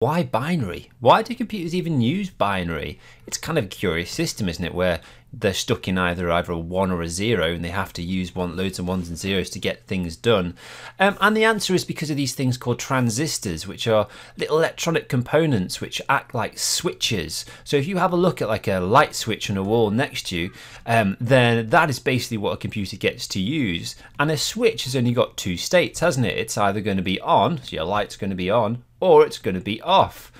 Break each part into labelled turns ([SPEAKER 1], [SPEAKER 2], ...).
[SPEAKER 1] Why binary? Why do computers even use binary? It's kind of a curious system, isn't it, where they're stuck in either either a one or a zero and they have to use one loads of ones and zeros to get things done. Um, and the answer is because of these things called transistors, which are little electronic components which act like switches. So if you have a look at like a light switch on a wall next to you, um, then that is basically what a computer gets to use. And a switch has only got two states, hasn't it? It's either going to be on, so your light's going to be on, or it's going to be off.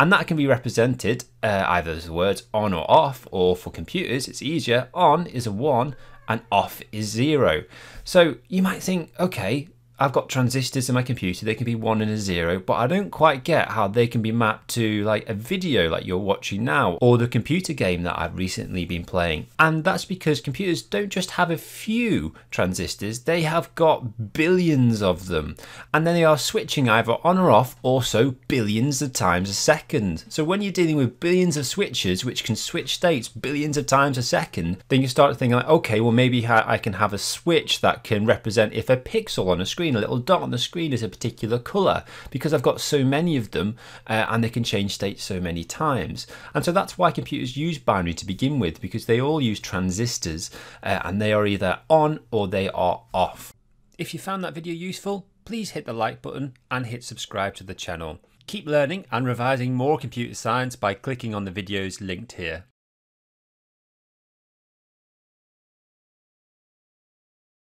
[SPEAKER 1] And that can be represented uh, either as words on or off, or for computers, it's easier. On is a 1 and off is 0. So you might think, okay, I've got transistors in my computer, they can be one and a zero, but I don't quite get how they can be mapped to like a video like you're watching now or the computer game that I've recently been playing. And that's because computers don't just have a few transistors, they have got billions of them. And then they are switching either on or off also billions of times a second. So when you're dealing with billions of switches which can switch states billions of times a second, then you start thinking like, okay, well maybe I can have a switch that can represent if a pixel on a screen screen, a little dot on the screen is a particular colour because I've got so many of them uh, and they can change state so many times. And so that's why computers use binary to begin with because they all use transistors uh, and they are either on or they are off. If you found that video useful, please hit the like button and hit subscribe to the channel. Keep learning and revising more computer science by clicking on the videos linked here.